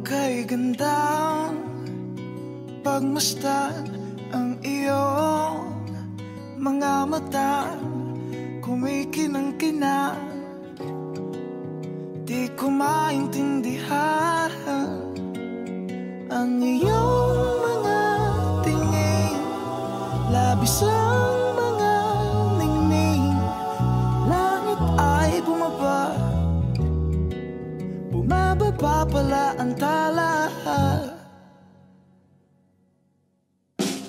Kay gandang pagmasdan ang iyong mga mata Kumikinang-kinang Di ko maintindihan Ang iyong mga tingin. Labis ang Bumababa pala ang tala.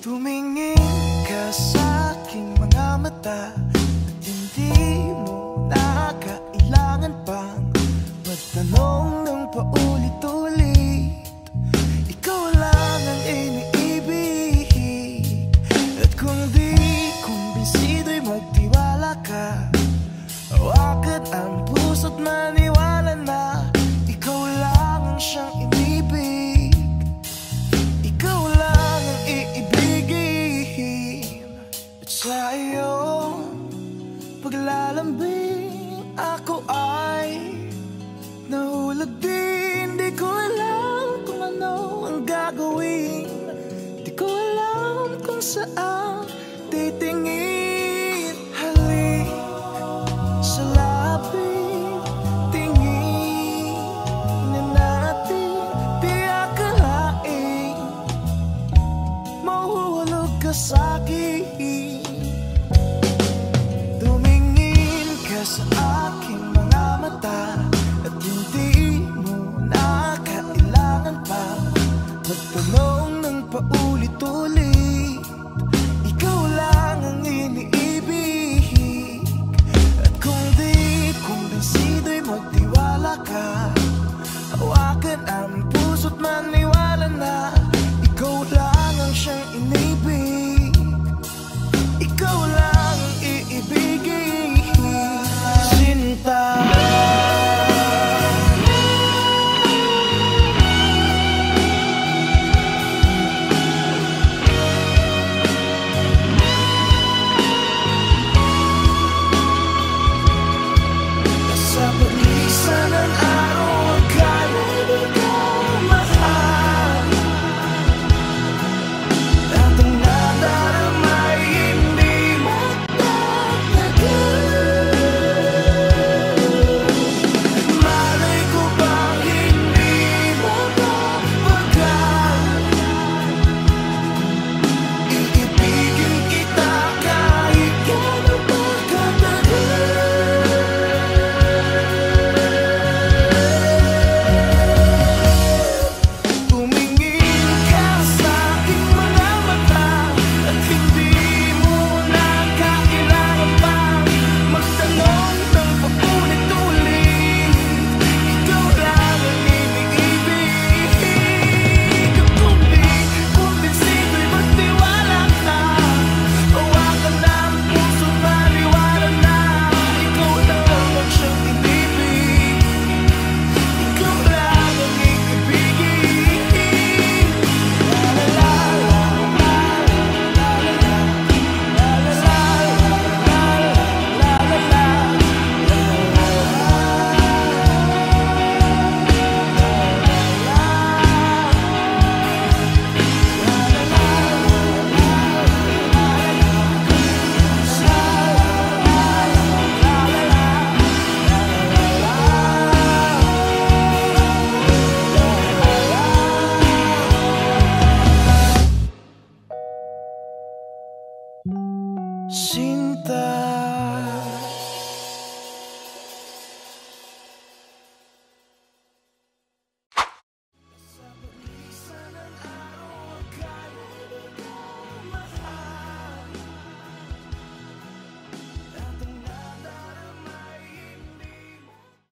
Tumingin ka sa aking mga mata At hindi mo na kailangan pang Magtanong ng paulit-ulit. Ikaw lang ang iniibig At kung di kumbinsido'y magtiwala ka Hawakan ang puso't lambing Ako ay nahulog din. Di ko alam kung ano ang gagawin. Di ko alam kung saan titingin. Halik sa labi Saki